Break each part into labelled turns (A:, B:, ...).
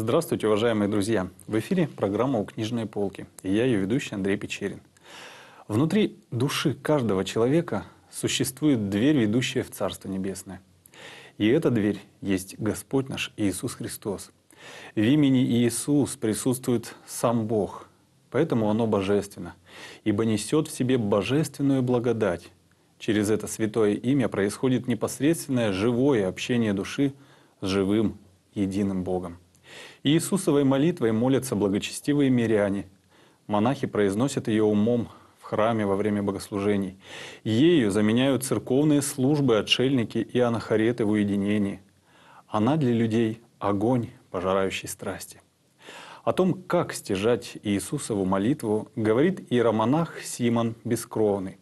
A: Здравствуйте, уважаемые друзья! В эфире программа «У книжной полки» и я ее ведущий Андрей Печерин. Внутри души каждого человека существует дверь, ведущая в Царство Небесное. И эта дверь есть Господь наш Иисус Христос. В имени Иисус присутствует сам Бог, поэтому оно божественно, ибо несет в себе божественную благодать. Через это святое имя происходит непосредственное живое общение души с живым единым Богом. Иисусовой молитвой молятся благочестивые миряне. Монахи произносят ее умом в храме во время богослужений. Ею заменяют церковные службы, отшельники и анахареты в уединении. Она для людей — огонь, пожирающий страсти. О том, как стяжать Иисусову молитву, говорит иеромонах Симон Бескровный,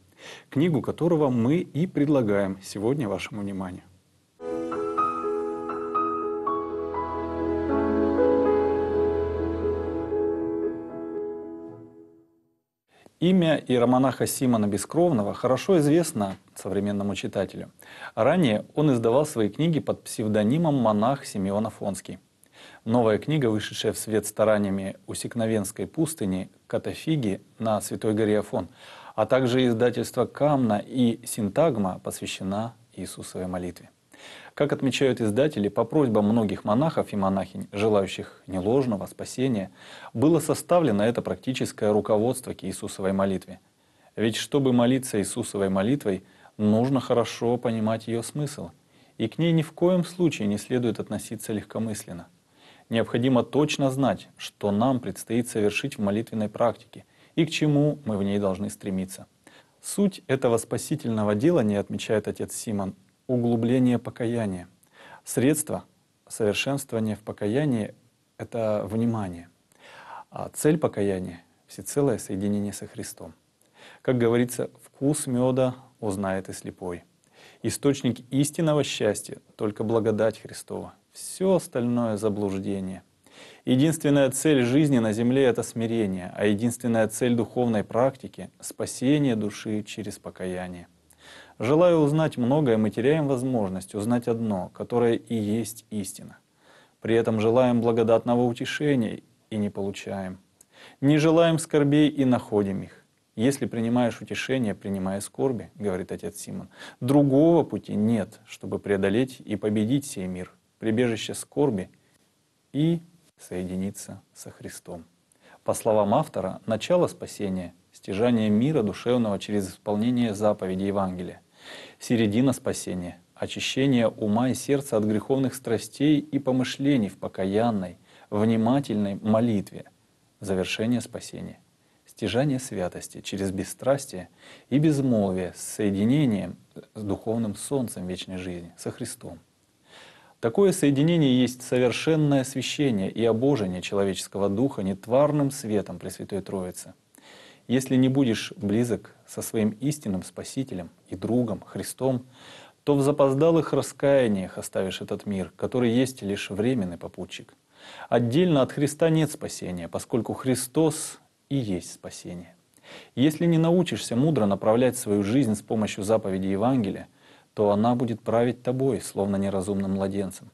A: книгу которого мы и предлагаем сегодня вашему вниманию. Имя иеромонаха Симона Бескровного хорошо известно современному читателю. Ранее он издавал свои книги под псевдонимом монах Симеон Афонский. Новая книга, вышедшая в свет стараниями Усекновенской пустыни «Катафиги» на Святой горе Афон, а также издательство «Камна» и «Синтагма» посвящена Иисусовой молитве. Как отмечают издатели, по просьбам многих монахов и монахинь, желающих неложного спасения, было составлено это практическое руководство к Иисусовой молитве. Ведь чтобы молиться Иисусовой молитвой, нужно хорошо понимать ее смысл, и к ней ни в коем случае не следует относиться легкомысленно. Необходимо точно знать, что нам предстоит совершить в молитвенной практике и к чему мы в ней должны стремиться. Суть этого спасительного дела, не отмечает отец Симон, углубление покаяния. Средство совершенствования в покаянии — это внимание. А цель покаяния — всецелое соединение со Христом. Как говорится, вкус меда узнает и слепой. Источник истинного счастья — только благодать Христова. Все остальное — заблуждение. Единственная цель жизни на земле — это смирение, а единственная цель духовной практики — спасение души через покаяние. Желая узнать многое, мы теряем возможность узнать одно, которое и есть истина. При этом желаем благодатного утешения и не получаем. Не желаем скорбей и находим их. Если принимаешь утешение, принимая скорби, говорит отец Симон, другого пути нет, чтобы преодолеть и победить сей мир, прибежище скорби и соединиться со Христом. По словам автора, начало спасения — стяжание мира душевного через исполнение заповедей Евангелия середина спасения, очищение ума и сердца от греховных страстей и помышлений в покаянной, внимательной молитве, завершение спасения, стяжание святости через бесстрастие и безмолвие с соединением с духовным солнцем вечной жизни, со Христом. Такое соединение есть совершенное освящение и обожение человеческого духа нетварным светом Пресвятой Троицы – если не будешь близок со своим истинным Спасителем и другом, Христом, то в запоздалых раскаяниях оставишь этот мир, который есть лишь временный попутчик. Отдельно от Христа нет спасения, поскольку Христос и есть спасение. Если не научишься мудро направлять свою жизнь с помощью заповеди Евангелия, то она будет править тобой, словно неразумным младенцем.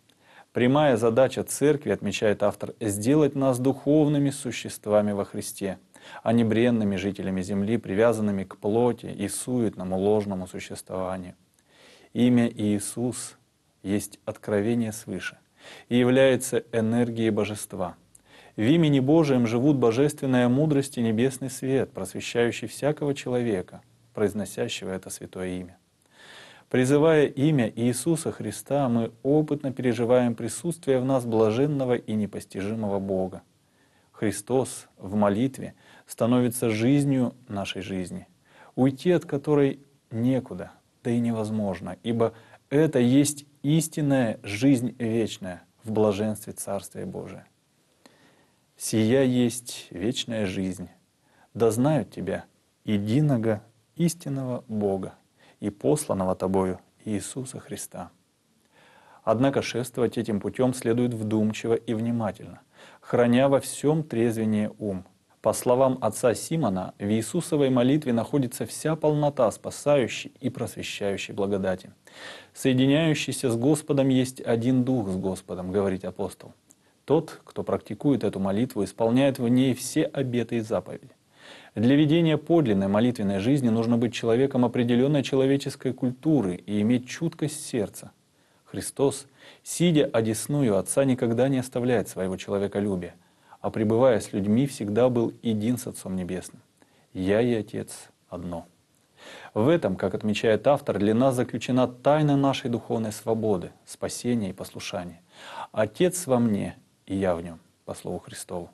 A: Прямая задача церкви, отмечает автор, сделать нас духовными существами во Христе – а не бренными жителями земли, привязанными к плоти и суетному ложному существованию. Имя Иисус есть откровение свыше и является энергией божества. В имени Божием живут божественная мудрость и небесный свет, просвещающий всякого человека, произносящего это святое имя. Призывая имя Иисуса Христа, мы опытно переживаем присутствие в нас блаженного и непостижимого Бога. Христос в молитве становится жизнью нашей жизни, уйти от которой некуда, да и невозможно, ибо это есть истинная жизнь вечная в блаженстве Царствия Божия. Сия есть вечная жизнь, да знают Тебя, единого истинного Бога и посланного Тобою Иисуса Христа. Однако шествовать этим путем следует вдумчиво и внимательно – храня во всем трезвение ум. По словам отца Симона, в Иисусовой молитве находится вся полнота спасающей и просвещающей благодати. Соединяющийся с Господом есть один Дух с Господом, говорит апостол. Тот, кто практикует эту молитву, исполняет в ней все обеты и заповеди. Для ведения подлинной молитвенной жизни нужно быть человеком определенной человеческой культуры и иметь чуткость сердца. Христос, сидя одесную Отца, никогда не оставляет своего человеколюбия, а пребывая с людьми, всегда был един с Отцом Небесным. «Я и Отец одно». В этом, как отмечает автор, для нас заключена тайна нашей духовной свободы, спасения и послушания. Отец во мне, и я в нем, по слову Христову.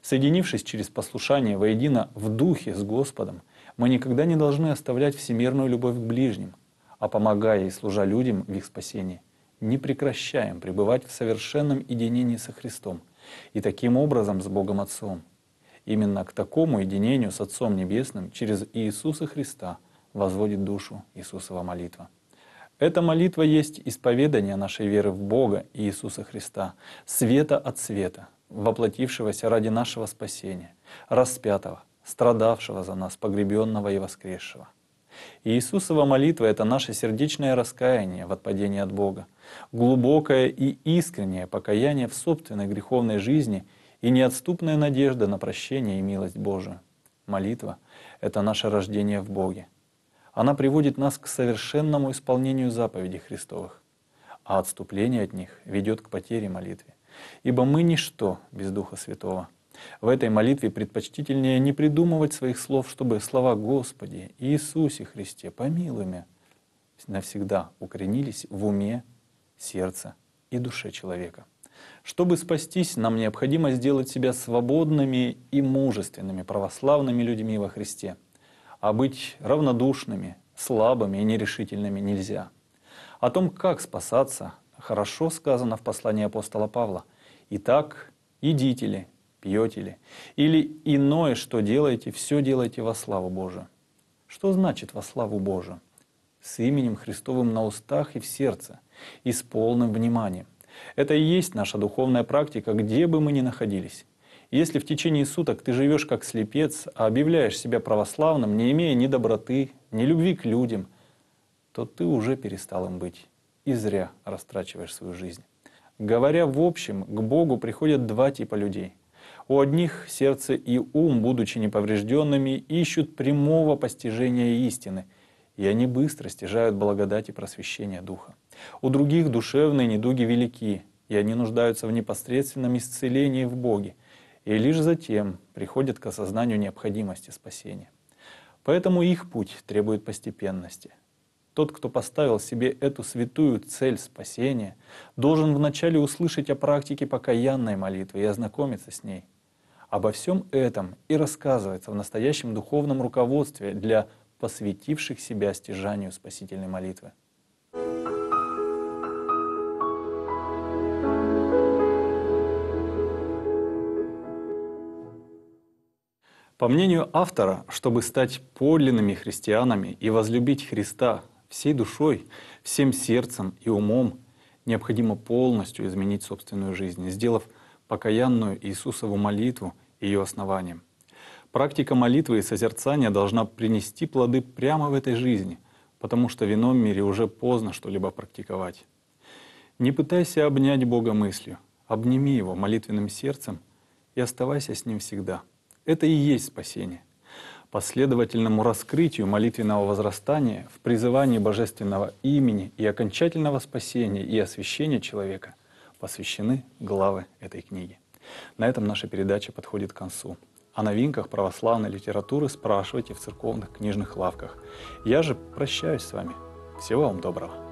A: Соединившись через послушание воедино в духе с Господом, мы никогда не должны оставлять всемирную любовь к ближним, а помогая и служа людям в их спасении, не прекращаем пребывать в совершенном единении со Христом и таким образом с Богом Отцом. Именно к такому единению с Отцом Небесным через Иисуса Христа возводит душу Иисусова молитва. Эта молитва есть исповедание нашей веры в Бога и Иисуса Христа, света от света, воплотившегося ради нашего спасения, распятого, страдавшего за нас, погребенного и воскресшего. И Иисусова молитва — это наше сердечное раскаяние в отпадении от Бога, глубокое и искреннее покаяние в собственной греховной жизни и неотступная надежда на прощение и милость Божию. Молитва — это наше рождение в Боге, она приводит нас к совершенному исполнению заповедей Христовых, а отступление от них ведет к потере молитвы. Ибо мы ничто без Духа Святого. В этой молитве предпочтительнее не придумывать своих слов, чтобы слова «Господи, Иисусе Христе, помилуй меня» навсегда укоренились в уме, сердце и душе человека. Чтобы спастись, нам необходимо сделать себя свободными и мужественными православными людьми во Христе – а быть равнодушными, слабыми и нерешительными нельзя. О том, как спасаться, хорошо сказано в послании апостола Павла. «Итак, идите ли, пьете ли, или иное, что делаете, все делайте во славу Божию». Что значит «во славу Божию»? С именем Христовым на устах и в сердце, и с полным вниманием. Это и есть наша духовная практика, где бы мы ни находились. Если в течение суток ты живешь как слепец, а объявляешь себя православным, не имея ни доброты, ни любви к людям, то ты уже перестал им быть и зря растрачиваешь свою жизнь. Говоря в общем, к Богу приходят два типа людей. У одних сердце и ум, будучи неповрежденными, ищут прямого постижения истины, и они быстро стяжают благодать и просвещение Духа. У других душевные недуги велики, и они нуждаются в непосредственном исцелении в Боге, и лишь затем приходят к осознанию необходимости спасения. Поэтому их путь требует постепенности. Тот, кто поставил себе эту святую цель спасения, должен вначале услышать о практике покаянной молитвы и ознакомиться с ней. Обо всем этом и рассказывается в настоящем духовном руководстве для посвятивших себя стяжанию спасительной молитвы. По мнению автора, чтобы стать подлинными христианами и возлюбить Христа всей душой, всем сердцем и умом, необходимо полностью изменить собственную жизнь, сделав покаянную Иисусову молитву ее основанием. Практика молитвы и созерцания должна принести плоды прямо в этой жизни, потому что в ином мире уже поздно что-либо практиковать. Не пытайся обнять Бога мыслью, обними Его молитвенным сердцем и оставайся с Ним всегда — это и есть спасение. Последовательному раскрытию молитвенного возрастания в призывании божественного имени и окончательного спасения и освящения человека посвящены главы этой книги. На этом наша передача подходит к концу. О новинках православной литературы спрашивайте в церковных книжных лавках. Я же прощаюсь с вами. Всего вам доброго.